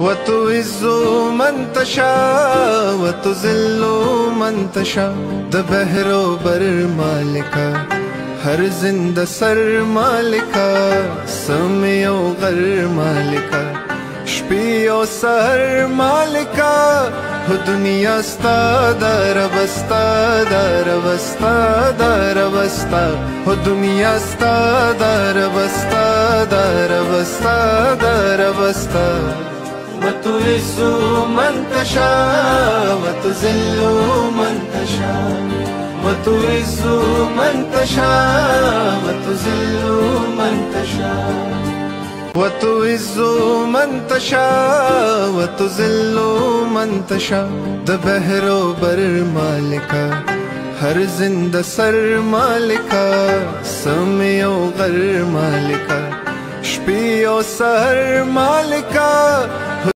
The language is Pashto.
وتعز من تشاء وتذل من تشاء د بحر و بر مالکا هر زند سر مالکا سمع و غر مالکا شپی و سهر مالکا هو دنیا ستا دار بستا دار بستا دار بستا هو دنیا ستا دار بستا دار بستا دار بستا وتعز من تشاء وتذل من تشاء وتعز من تشاء وتذل من تشاء وتعز من تشاء وتذل من تشاء د بحر و بر مالکا هر زند سر مالکا سمي او غر مالکا شپي او سحر مالکا